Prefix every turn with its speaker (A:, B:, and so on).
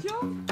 A: job?